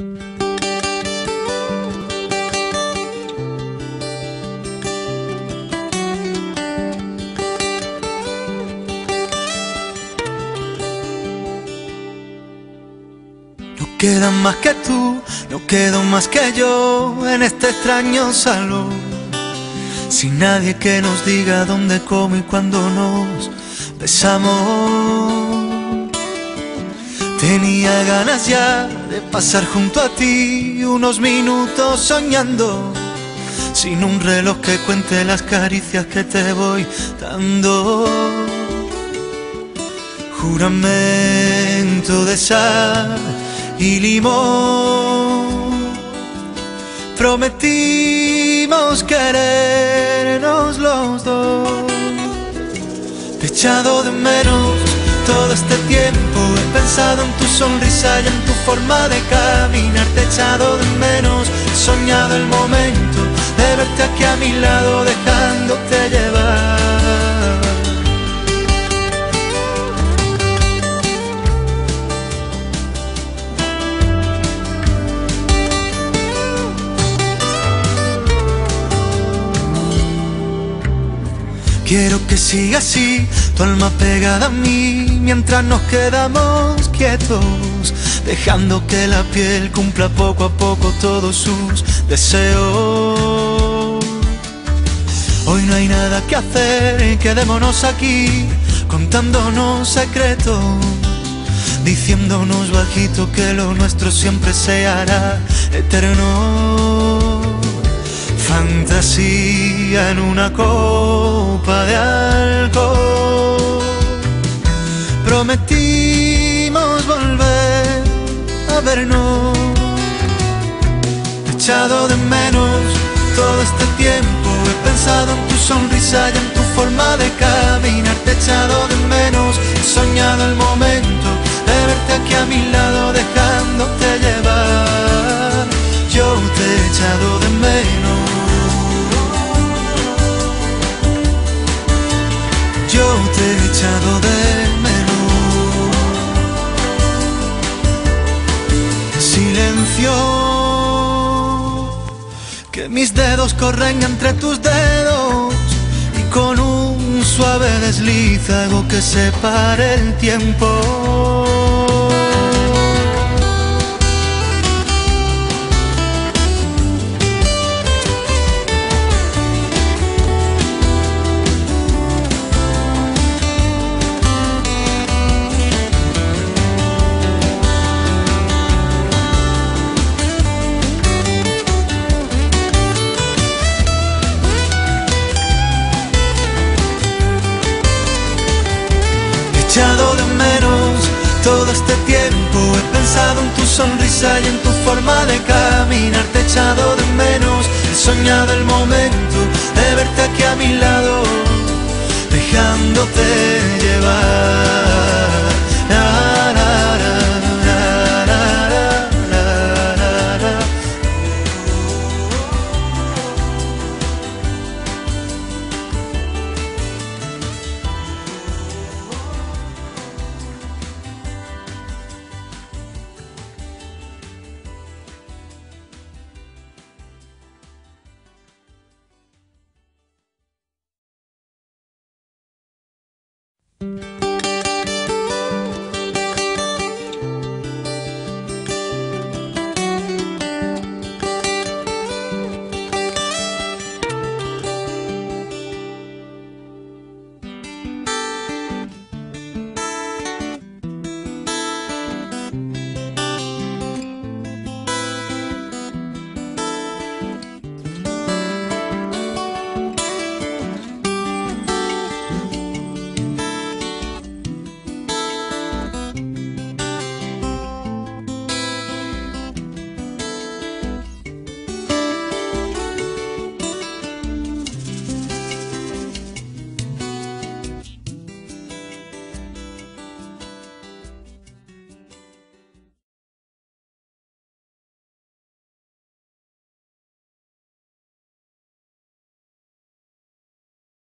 No queda más que tú, no quedo más que yo en este extraño salón. Sin nadie que nos diga dónde, cómo y cuándo nos besamos. Tenía ganas ya de pasar junto a ti unos minutos soñando. Sin un reloj que cuente las caricias que te voy dando. Juramento de sal y limón. Prometimos querernos los dos. Te echado de menos todo este tiempo. En tu sonrisa y en tu forma de caminar. Te he echado de menos. Soñado el momento de verte aquí a mi lado, dejándote llevar. Quiero que siga así, tu alma pegada a mí, mientras nos quedamos quietos, dejando que la piel cumpla poco a poco todos sus deseos. Hoy no hay nada que hacer, quedémonos aquí, contándonos secretos, diciéndonos bajito que lo nuestro siempre se hará eterno. Fantasía en una copa de alcohol. Prometimos volver a vernos. Echado de menos todo este tiempo. He pensado en tu sonrisa y en tu forma de caminar. Te echado de menos. He soñado el momento de verte aquí a mi lado, dejándote llevar. Mis dedos corren entre tus dedos y con un suave desliz hago que se pare el tiempo. Echado de menos todo este tiempo. He pensado en tu sonrisa y en tu forma de caminar. Te he echado de menos. He soñado el momento